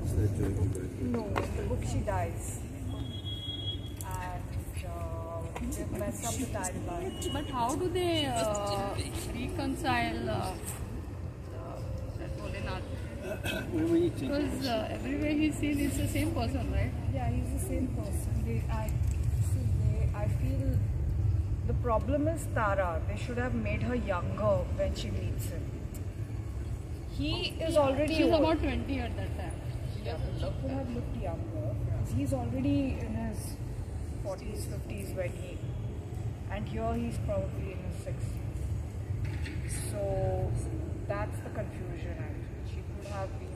watch that journey back. No, in the book she dies. And uh, they've messed up the timeline. But how do they uh, reconcile uh, that Volenath? When were you taking Because uh, everywhere he's seen, it's the same person, right? Yeah, he's the same person. They, I, see, they, I feel the problem is Tara. They should have made her younger when she meets him. He is already She's old. about 20 at that time. Yeah, but she could have looked younger. He's already in his 40s, 50s when he, and here he's probably in his 60s.